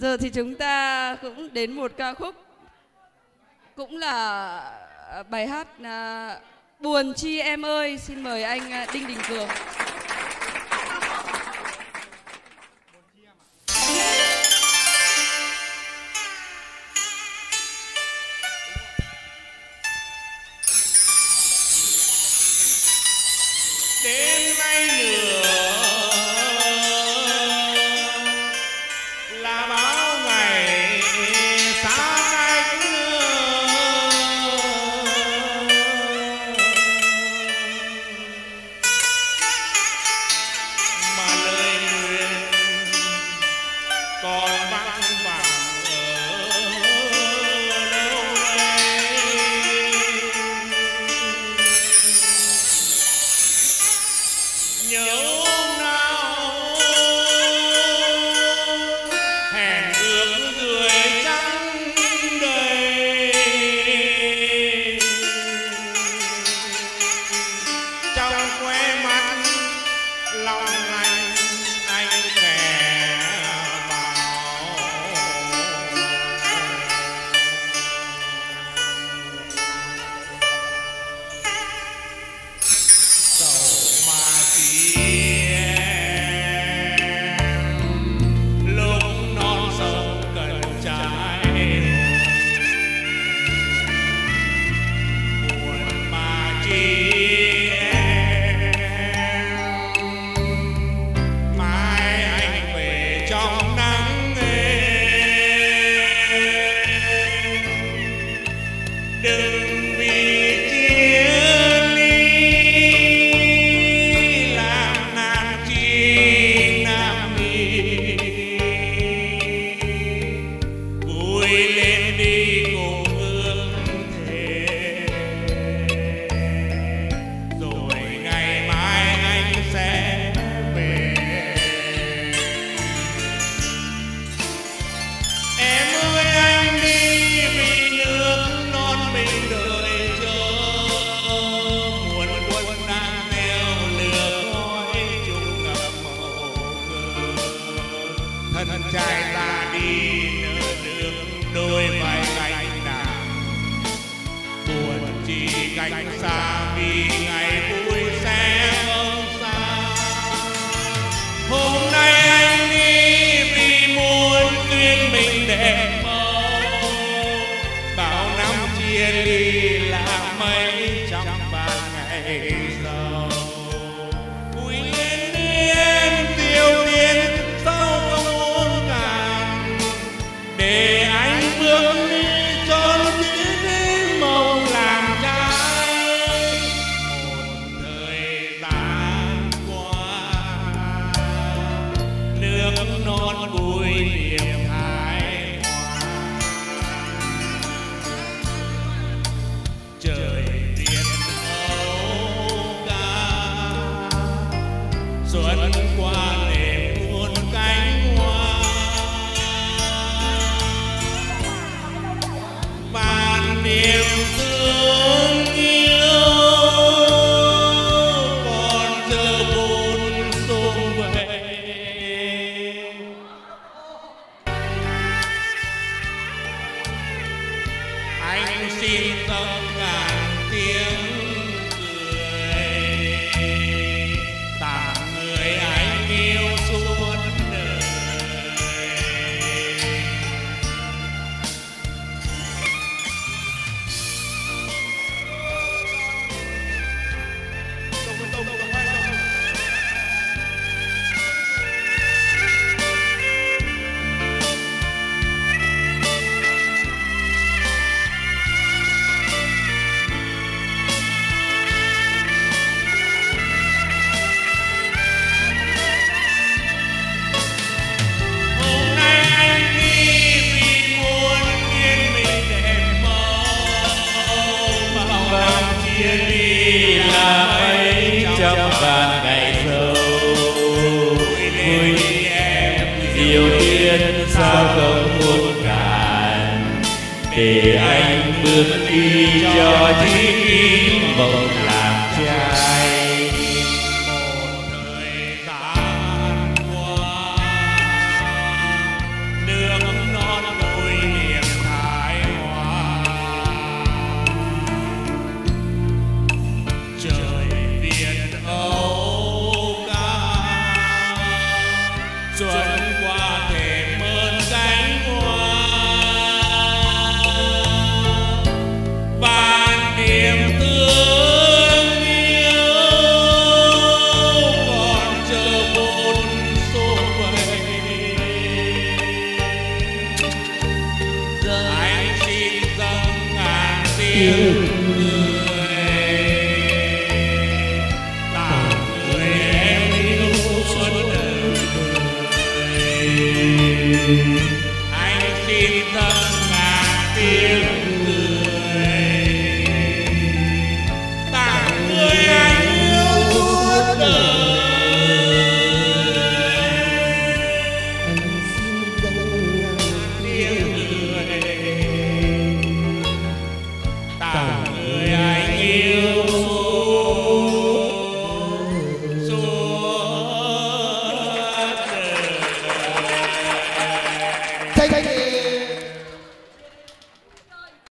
Giờ thì chúng ta cũng đến một ca khúc cũng là à, bài hát uh, Buồn chi em ơi. Xin mời anh à, Đinh Đình Cường. đến nay nửa lòng Thanks. anh xin tâm ngàn tiếng trăm vạn ngày sâu vui em diệu tiên sao không muốn cản để anh bước đi cho chính mộng anh